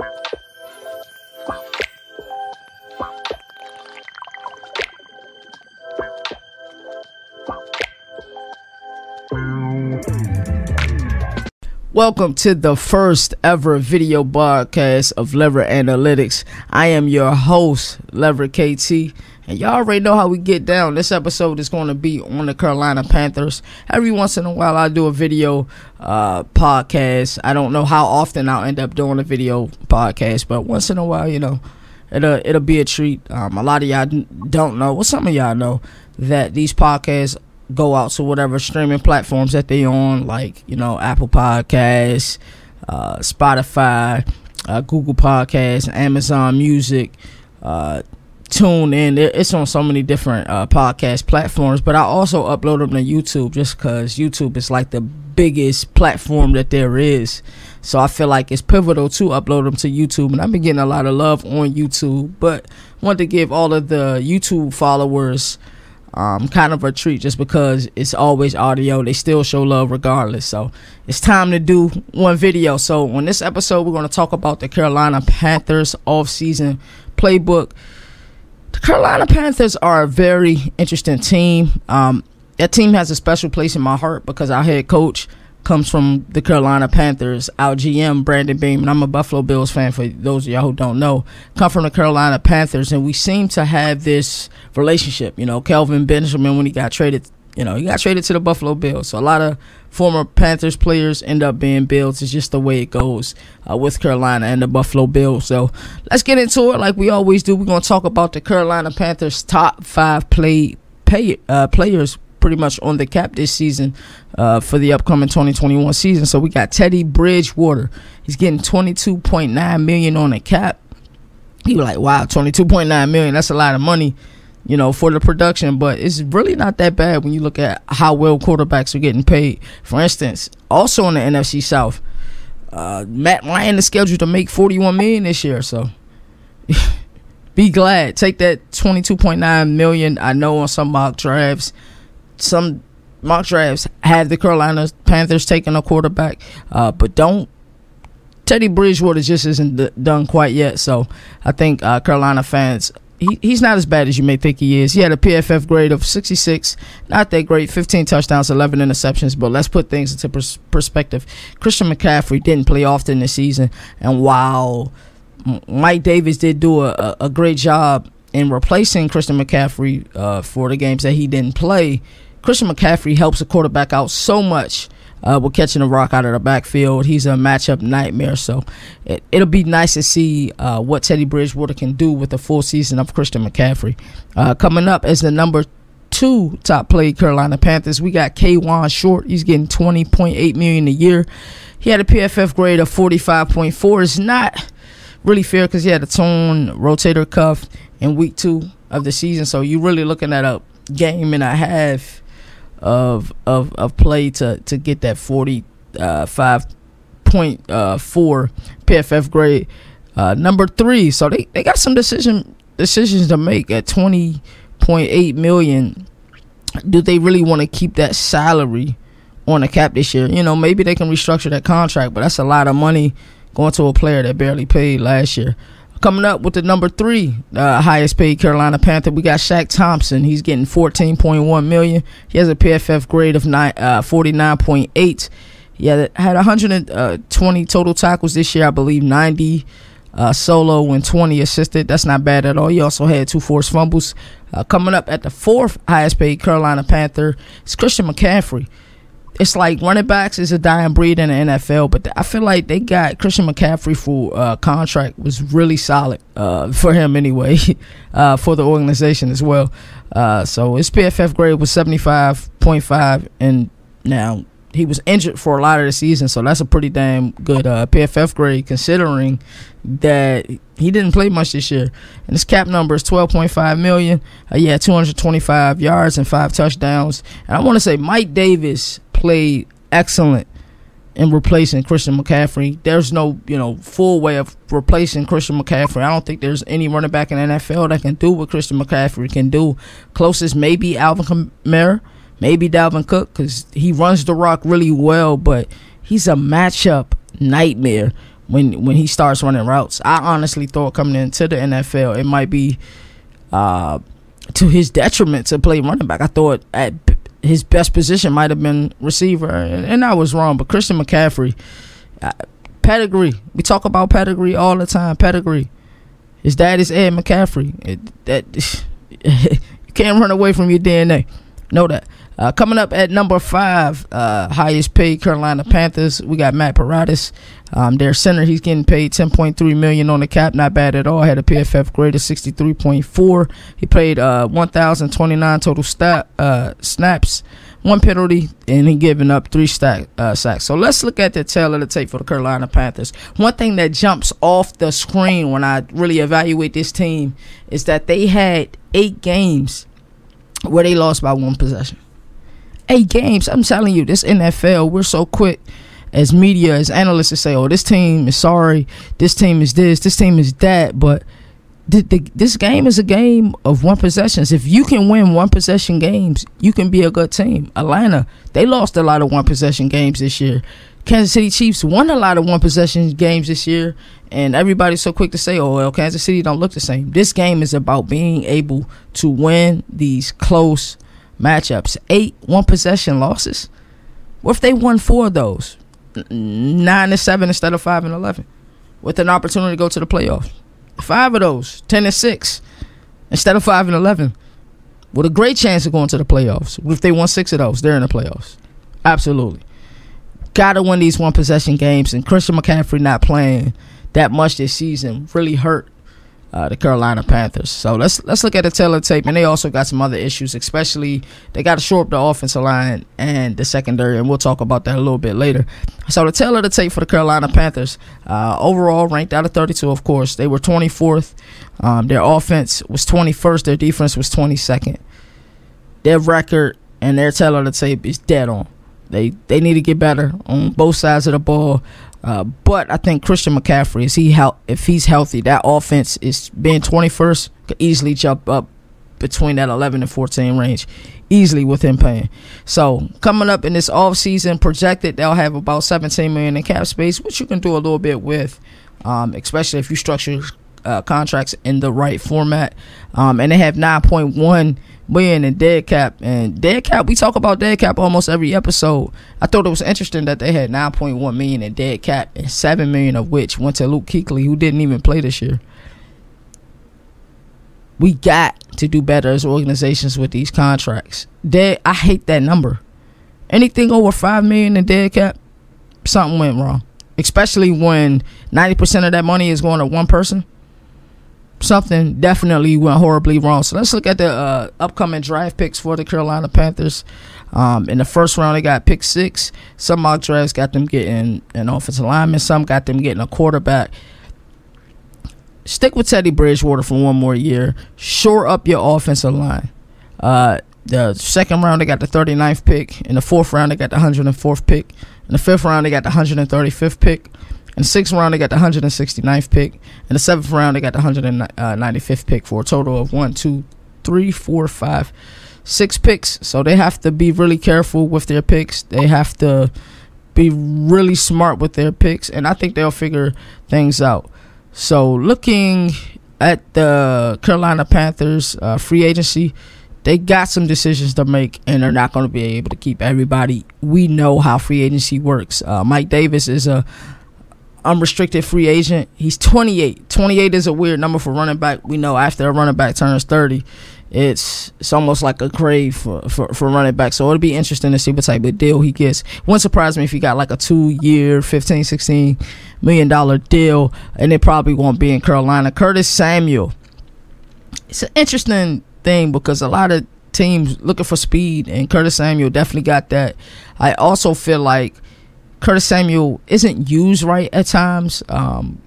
Thank you. Welcome to the first ever video broadcast of Leverett Analytics. I am your host, Leverett KT, and y'all already know how we get down. This episode is going to be on the Carolina Panthers. Every once in a while, I do a video uh, podcast. I don't know how often I'll end up doing a video podcast, but once in a while, you know, it'll it'll be a treat. Um, a lot of y'all don't know. Well, some of y'all know that these podcasts go out to whatever streaming platforms that they on, like you know Apple Podcasts, uh, Spotify, uh, Google Podcasts, Amazon Music, uh, Tune in. It's on so many different uh, podcast platforms, but I also upload them to YouTube just because YouTube is like the biggest platform that there is. So I feel like it's pivotal to upload them to YouTube, and I've been getting a lot of love on YouTube. But want to give all of the YouTube followers um, kind of a treat just because it's always audio. They still show love regardless. So it's time to do one video. So on this episode, we're going to talk about the Carolina Panthers off-season playbook. The Carolina Panthers are a very interesting team. Um, that team has a special place in my heart because our head coach comes from the Carolina Panthers. Our GM, Brandon Beane, and I'm a Buffalo Bills fan for those of y'all who don't know, come from the Carolina Panthers, and we seem to have this relationship. You know, Kelvin Benjamin, when he got traded, you know, he got traded to the Buffalo Bills. So a lot of former Panthers players end up being Bills. It's just the way it goes uh, with Carolina and the Buffalo Bills. So let's get into it like we always do. We're going to talk about the Carolina Panthers' top five play, pay, uh, players pretty much on the cap this season uh, for the upcoming 2021 season. So we got Teddy Bridgewater. He's getting 22.9 million on the cap. You like, wow, 22.9 million. That's a lot of money, you know, for the production. But it's really not that bad when you look at how well quarterbacks are getting paid. For instance, also in the NFC South, uh, Matt Ryan is scheduled to make 41 million this year. So. be glad. Take that 22.9 million. I know on some mock drafts some mock drafts have the Carolina Panthers taking a quarterback, uh, but don't. Teddy Bridgewater just isn't d- done quite yet, so I think uh, Carolina fans. He, he's not as bad as you may think he is. He had a PFF grade of 66, not that great, 15 touchdowns, 11 interceptions. But let's put things into pers- perspective. Christian McCaffrey didn't play often this season, and while Mike Davis did do a, a, great job in replacing Christian McCaffrey uh, for the games that he didn't play, Christian McCaffrey helps a quarterback out so much uh, with catching a rock out of the backfield. He's a matchup nightmare. So it, will be nice to see uh, what Teddy Bridgewater can do with a full season of Christian McCaffrey. Uh, coming up as the number two top played Carolina Panthers, we got Kawann Short. He's getting 20.8 million a year. He had a PFF grade of 45.4. It's not really fair because he had a torn rotator cuff in week two of the season. So you're really looking at a game and a half of of of play to to get that forty uh, PFF grade. Uh, number three, so they, they got some decision decisions to make at twenty point eight million. Do they really want to keep that salary on the cap this year? You know, maybe they can restructure that contract, but that's a lot of money going to a player that barely paid last year. Coming up with the number three uh, highest paid Carolina Panther, we got Shaq Thompson. He's getting 14.1 million. He has a PFF grade of nine, uh, 49.8. He had, had 120 uh, total tackles this year, I believe 90 uh, solo and 20 assisted. That's not bad at all. He also had two forced fumbles. Uh, coming up at the fourth highest paid Carolina Panther is Christian McCaffrey it's like running backs is a dying breed in the NFL, but I feel like they got Christian McCaffrey for uh, contract was really solid uh, for him anyway, uh, for the organization as well. Uh, so his PFF grade was seventy five point five, and now he was injured for a lot of the season, so that's a pretty damn good uh, PFF grade considering that he didn't play much this year. And his cap number is 12.5 million. Uh, he had 225 yards and five touchdowns. And I want to say Mike Davis played excellent in replacing Christian McCaffrey. There's no, you know, full way of replacing Christian McCaffrey. I don't think there's any running back in NFL that can do what Christian McCaffrey can do. Closest maybe Alvin Kamara, maybe Dalvin Cook, because he runs the rock really well, but he's a matchup nightmare when when he starts running routes. I honestly thought coming into the NFL, it might be uh, to his detriment to play running back. I thought at his best position might have been receiver, and, and I was wrong. But Christian McCaffrey, uh, pedigree. We talk about pedigree all the time. Pedigree. His dad is Ed McCaffrey. It, that you can't run away from your DNA. Know that. Uh, coming up at number five, uh, highest paid Carolina Panthers. We got Matt Paradis. Um, their center, he's getting paid 10.3 million on the cap. Not bad at all. Had a PFF grade of 63.4. He played uh, 1,029 total stat, uh, snaps, one penalty, and he giving up three stack, uh, sacks. So let's look at the tail of the tape for the Carolina Panthers. One thing that jumps off the screen when I really evaluate this team is that they had eight games where they lost by one possession eight games. I'm telling you, this NFL, we're so quick as media, as analysts to say, oh, this team is sorry, this team is this, this team is that. But this game is a game of one possessions. If you can win one possession games, you can be a good team. Atlanta, they lost a lot of one possession games this year. Kansas City Chiefs won a lot of one possession games this year, and everybody's so quick to say, "Oh, well, Kansas City don't look the same." This game is about being able to win these close matchups. Eight one possession losses. What if they won four of those? Nine and seven instead of five and eleven. With an opportunity to go to the playoffs. Five of those, ten and six, instead of five and eleven. With a great chance of going to the playoffs. If they won six of those, they're in the playoffs. Absolutely. Gotta win these one possession games and Christian McCaffrey not playing that much this season really hurt uh, the Carolina Panthers. So let's let's look at the the tape, and they also got some other issues, especially they got to shore up the offensive line and the secondary, and we'll talk about that a little bit later. So the the tape for the Carolina Panthers, uh, overall ranked out of 32, of course, they were 24th. Um, their offense was 21st. Their defense was 22nd. Their record and their the tape is dead on. They they need to get better on both sides of the ball. Uh, but I think Christian McCaffrey is he if he's healthy, that offense is being 21st could easily jump up between that 11 and 14 range easily with him paying. So coming up in this off season, projected they'll have about 17 million in cap space, which you can do a little bit with, um, especially if you structure uh, contracts in the right format. Um, and they have 9.1 million in dead cap. And dead cap, we talk about dead cap almost every episode. I thought it was interesting that they had 9.1 million in dead cap, and 7 million of which went to Luke Kuechly, who didn't even play this year. We got to do better as organizations with these contracts. Dead, I hate that number. Anything over five million in dead cap, something went wrong. Especially when ninety percent of that money is going to one person something definitely went horribly wrong. So let's look at the uh, upcoming draft picks for the Carolina Panthers. Um, in the first round, they got pick six. Some mock drafts got them getting an offensive lineman. Some got them getting a quarterback. Stick with Teddy Bridgewater for one more year. Shore up your offensive line. Uh, the second round, they got the 39th pick. In the fourth round, they got the 104th pick. In the fifth round, they got the 135th pick. In the sixth round, they got the 169th pick. In the seventh round, they got the 195th pick for a total of one, two, three, four, five, six picks. So they have to be really careful with their picks. They have to be really smart with their picks, and I think they'll figure things out. So looking at the Carolina Panthers uh, free agency, they got some decisions to make, and they're not going to be able to keep everybody. We know how free agency works. Uh, Mike Davis is a unrestricted free agent. He's 28. 28 is a weird number for running back. We know after a running back turns 30, it's it's almost like a grave for, for, for running back. So it'll be interesting to see what type of deal he gets. Wouldn't surprise me if he got like a two year, 15, 16 million dollar deal, and it probably won't be in Carolina. Curtis Samuel. It's an interesting thing because a lot of teams looking for speed, and Curtis Samuel definitely got that. I also feel like Curtis Samuel isn't used right at times. Um,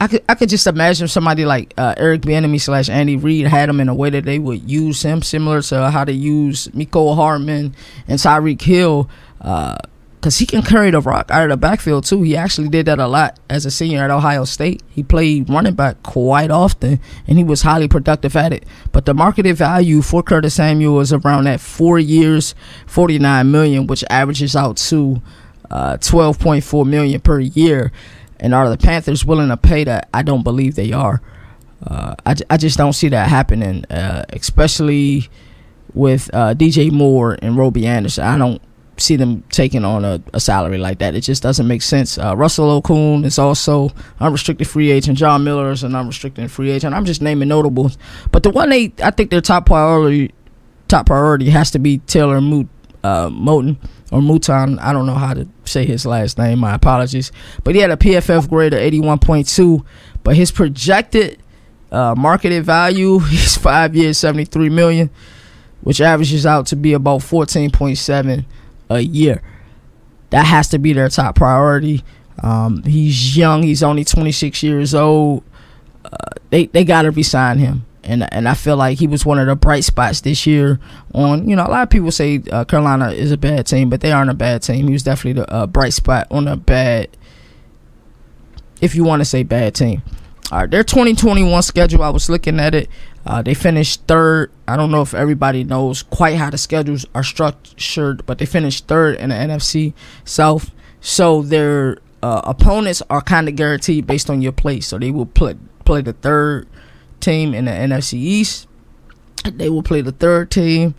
I could I could just imagine somebody like uh, Eric Bieniemy slash Andy Reid had him in a way that they would use him, similar to how they use Mecole Hardman and Tyreek Hill. Uh, because he can carry the rock out of the backfield too. He actually did that a lot as a senior at Ohio State. He played running back quite often, and he was highly productive at it. But the marketed value for Curtis Samuel is around that four years, forty nine million, which averages out to uh, 12.4 million per year. And are the Panthers willing to pay that? I don't believe they are. Uh, I, I just don't see that happening, uh, especially with uh, DJ Moore and Robby Anderson. I don't see them taking on a, a salary like that. It just doesn't make sense. Uh, Russell Okung is also unrestricted free agent. John Miller is an unrestricted free agent. I'm just naming notables, but the one they I think their top priority top priority has to be Taylor Moot, uh, Moton or Mouton. I don't know how to say his last name. My apologies. But he had a PFF grade of 81.2. But his projected uh, marketed value, he's five years, 73 million, which averages out to be about 14.7 a year. That has to be their top priority. Um, he's young. He's only 26 years old. Uh, they they got to resign him and and I feel like he was one of the bright spots this year. On you know, a lot of people say uh, Carolina is a bad team, but they aren't a bad team. He was definitely the uh, bright spot on a bad, if you want to say bad team. All right, their 2021 schedule. I was looking at it. Uh, they finished third. I don't know if everybody knows quite how the schedules are structured, but they finished third in the NFC South. So their uh, opponents are kind of guaranteed based on your place. So they will play play the third team in the NFC East. They will play the third team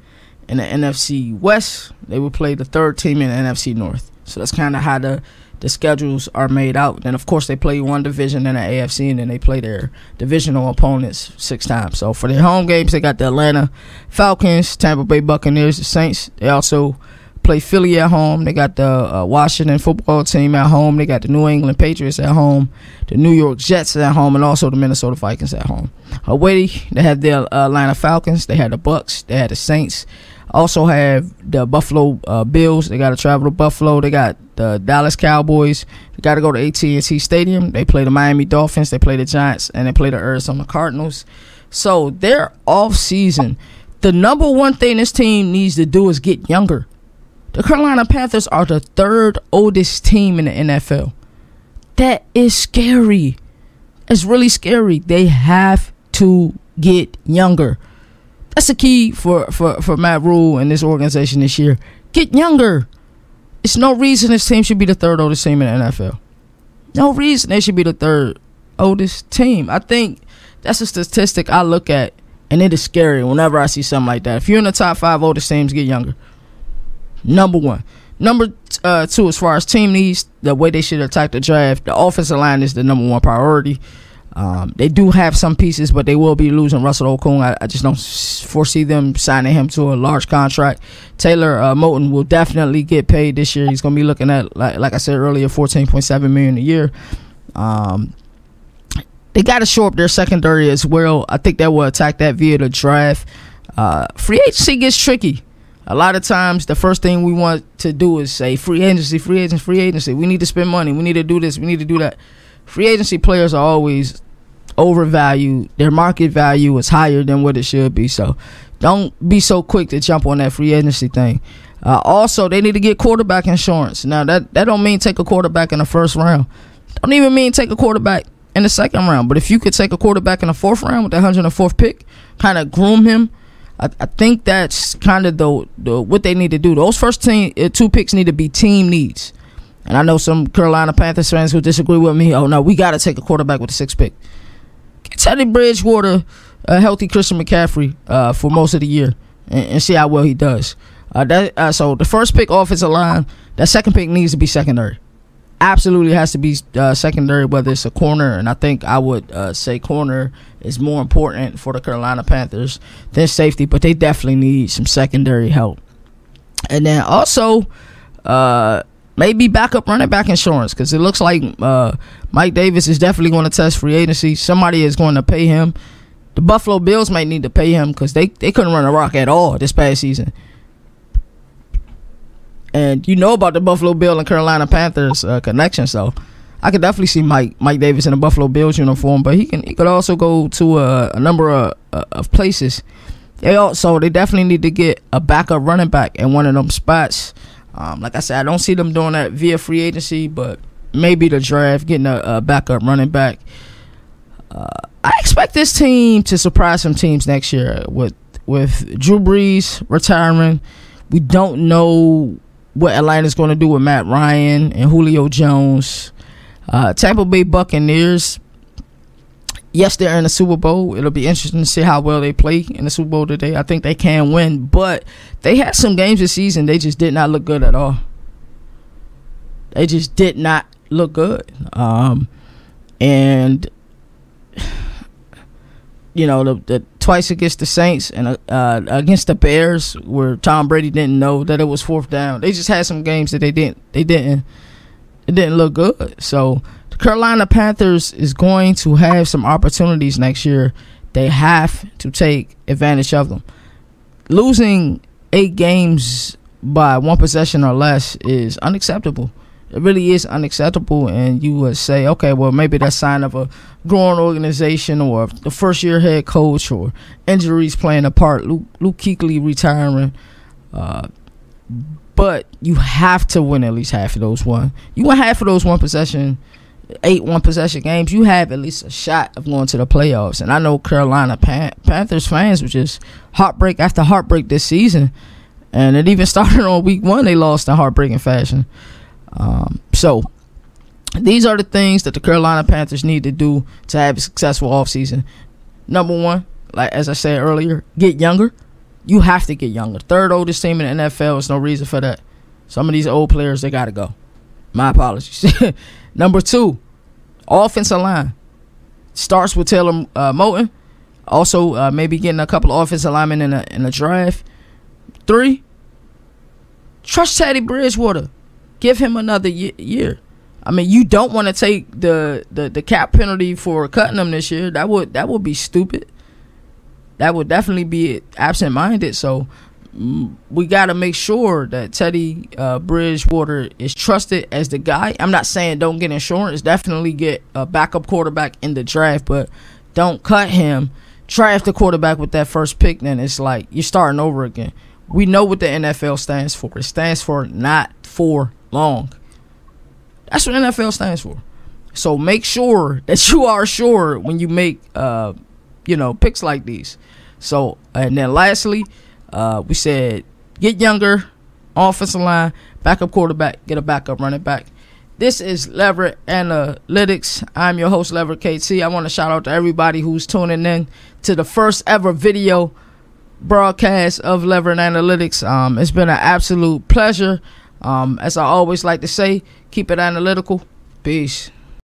in the NFC West. They will play the third team in the NFC North. So that's kind of how the the schedules are made out. And of course, they play one division in the AFC, and then they play their divisional opponents six times. So for their home games, they got the Atlanta Falcons, Tampa Bay Buccaneers, the Saints. They also play Philly at home. They got the uh, Washington football team at home. They got the New England Patriots at home, the New York Jets at home, and also the Minnesota Vikings at home. Away, they had the uh, Atlanta Falcons. They had the Bucks. They had the Saints. Also have the Buffalo uh, Bills. They got to travel to Buffalo. They got the Dallas Cowboys. They got to go to AT&T Stadium. They play the Miami Dolphins. They play the Giants, and they play the Arizona Cardinals. So their off season, the number one thing this team needs to do is get younger. The Carolina Panthers are the third oldest team in the NFL. That is scary. It's really scary. They have to get younger. That's the key for, for, for Matt Rhule and this organization this year. Get younger. It's no reason this team should be the third oldest team in the NFL. No reason they should be the third oldest team. I think that's a statistic I look at, and it is scary whenever I see something like that. If you're in the top five oldest teams, get younger. Number one. Number uh, two, as far as team needs, the way they should attack the draft, the offensive line is the number one priority. Um, they do have some pieces, but they will be losing Russell Okung. I, I, just don't foresee them signing him to a large contract. Taylor uh, Moton will definitely get paid this year. He's going to be looking at, like, like I said earlier, fourteen point seven million a year. Um, they got to show up their secondary as well. I think they will attack that via the draft. Uh, free agency gets tricky a lot of times the first thing we want to do is say free agency, free agency, free agency. We need to spend money. We need to do this. We need to do that. Free agency players are always overvalued. Their market value is higher than what it should be. So don't be so quick to jump on that free agency thing. Uh, also, they need to get quarterback insurance. Now that that don't mean take a quarterback in the first round. Don't even mean take a quarterback in the second round. But if you could take a quarterback in the fourth round with the 104th pick, kind of groom him I, I think that's kind of the, the what they need to do. Those first team uh, two picks need to be team needs. And I know some Carolina Panthers fans who disagree with me. Oh no, we got to take a quarterback with the sixth pick. Teddy Bridgewater, a healthy Christian McCaffrey uh, for most of the year, and, and see how well he does. Uh, that, uh, so the first pick offensive line, that second pick needs to be secondary absolutely has to be uh, secondary, whether it's a corner, and I think I would uh, say corner is more important for the Carolina Panthers than safety, but they definitely need some secondary help. And then also, uh, maybe backup running back insurance because it looks like uh, Mike Davis is definitely going to test free agency. Somebody is going to pay him. The Buffalo Bills might need to pay him because they, they couldn't run a rock at all this past season and you know about the Buffalo Bill and Carolina Panthers uh, connection. So I could definitely see Mike Mike Davis in a Buffalo Bills uniform, but he can he could also go to a, a number of, uh, of places. They also they definitely need to get a backup running back in one of them spots. Um, like I said, I don't see them doing that via free agency, but maybe the draft getting a, a backup running back. Uh, I expect this team to surprise some teams next year with with Drew Brees retiring. We don't know what Atlanta's going to do with Matt Ryan and Julio Jones. Uh, Tampa Bay Buccaneers. Yes, they're in the Super Bowl. It'll be interesting to see how well they play in the Super Bowl today. I think they can win, but they had some games this season. They just did not look good at all. They just did not look good. Um, and you know the, the twice against the Saints and uh, against the Bears, where Tom Brady didn't know that it was fourth down. They just had some games that they didn't they didn't it didn't look good. So Carolina Panthers is going to have some opportunities next year. They have to take advantage of them. Losing eight games by one possession or less is unacceptable it really is unacceptable and you would say okay well maybe that's sign of a growing organization or the first year head coach or injuries playing a part luke, luke kuechly retiring uh, but you have to win at least half of those one you win half of those one possession eight one possession games you have at least a shot of going to the playoffs and i know carolina Pan- panthers fans were just heartbreak after heartbreak this season and it even started on week one they lost in heartbreaking fashion um, so these are the things that the Carolina Panthers need to do to have a successful offseason. Number one, like as I said earlier, get younger. You have to get younger. Third oldest team in the NFL. There's no reason for that. Some of these old players, they got to go. My apologies. Number two, offensive line. Starts with Taylor uh, Moton. Also, uh, maybe getting a couple of offensive linemen in a, in a draft. Three, trust Teddy Bridgewater. Give him another year. I mean, you don't want to take the, the the cap penalty for cutting him this year. That would that would be stupid. That would definitely be absent minded. So we got to make sure that Teddy uh, Bridgewater is trusted as the guy. I'm not saying don't get insurance. Definitely get a backup quarterback in the draft, but don't cut him. Draft the quarterback with that first pick. Then it's like you're starting over again. We know what the NFL stands for. It stands for not for long. That's what NFL stands for. So make sure that you are sure when you make uh, you know picks like these. So and then lastly, uh, we said get younger, offensive line, backup quarterback, get a backup running back. This is Leverett Analytics. I'm your host, Leverett KT. I want to shout out to everybody who's tuning in to the first ever video broadcast of Leverett Analytics. Um, it's been an absolute pleasure. Um, as I always like to say, keep it analytical. Peace.